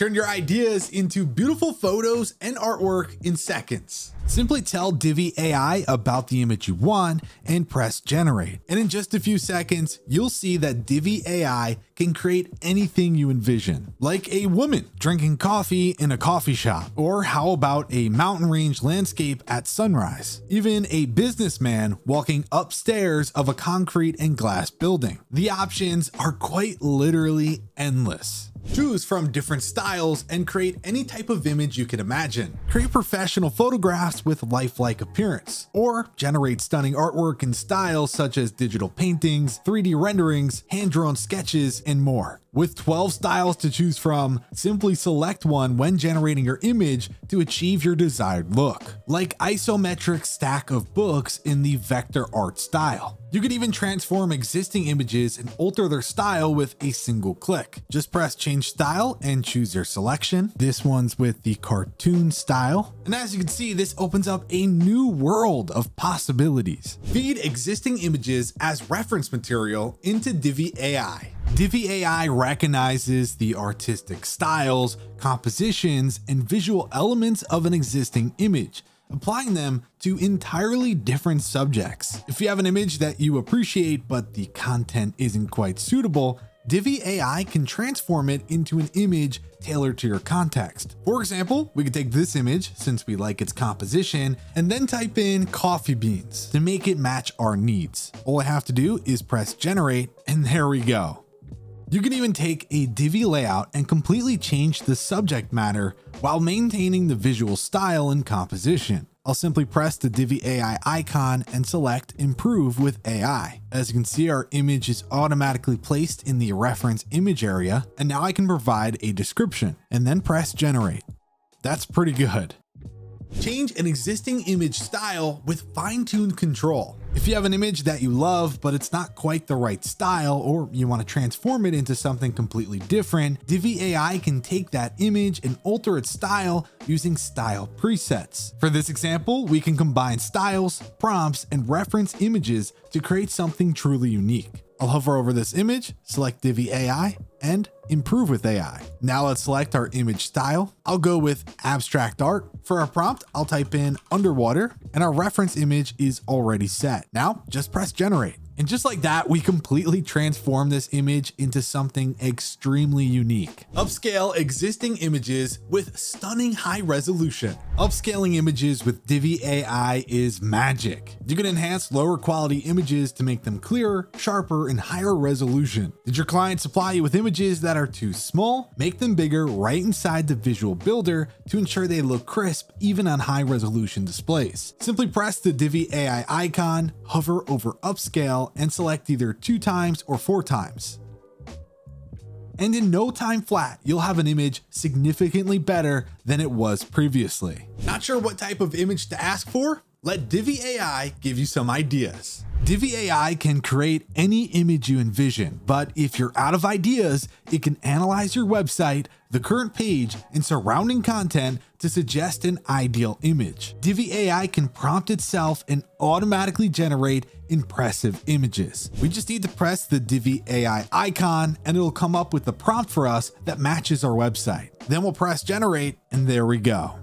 Turn your ideas into beautiful photos and artwork in seconds. Simply tell Divi AI about the image you want and press generate. And in just a few seconds, you'll see that Divi AI can create anything you envision, like a woman drinking coffee in a coffee shop, or how about a mountain range landscape at sunrise, even a businessman walking upstairs of a concrete and glass building. The options are quite literally endless. Choose from different styles and create any type of image you can imagine. Create professional photographs with lifelike appearance, or generate stunning artwork in styles such as digital paintings, 3D renderings, hand-drawn sketches, and more. With 12 styles to choose from, simply select one when generating your image to achieve your desired look, like isometric stack of books in the vector art style. You can even transform existing images and alter their style with a single click. Just press change style and choose your selection. This one's with the cartoon style. And as you can see, this opens up a new world of possibilities. Feed existing images as reference material into Divi AI. Divi AI recognizes the artistic styles, compositions, and visual elements of an existing image, applying them to entirely different subjects. If you have an image that you appreciate but the content isn't quite suitable, Divi AI can transform it into an image tailored to your context. For example, we could take this image since we like its composition and then type in coffee beans to make it match our needs. All I have to do is press generate and there we go. You can even take a Divi layout and completely change the subject matter while maintaining the visual style and composition. I'll simply press the Divi AI icon and select Improve with AI. As you can see, our image is automatically placed in the reference image area, and now I can provide a description and then press Generate. That's pretty good. Change an existing image style with fine-tuned control. If you have an image that you love, but it's not quite the right style, or you want to transform it into something completely different, Divi AI can take that image and alter its style using style presets. For this example, we can combine styles, prompts, and reference images to create something truly unique. I'll hover over this image, select Divi AI, and improve with AI. Now let's select our image style. I'll go with abstract art. For our prompt, I'll type in underwater and our reference image is already set. Now just press generate. And just like that, we completely transform this image into something extremely unique. Upscale existing images with stunning high resolution. Upscaling images with Divi AI is magic. You can enhance lower quality images to make them clearer, sharper, and higher resolution. Did your client supply you with images that are too small? Make them bigger right inside the visual builder to ensure they look crisp even on high resolution displays. Simply press the Divi AI icon, hover over upscale, and select either two times or four times. And in no time flat, you'll have an image significantly better than it was previously. Not sure what type of image to ask for? Let Divi AI give you some ideas. Divi AI can create any image you envision, but if you're out of ideas, it can analyze your website, the current page, and surrounding content to suggest an ideal image. Divi AI can prompt itself and automatically generate impressive images. We just need to press the Divi AI icon and it'll come up with the prompt for us that matches our website. Then we'll press generate and there we go.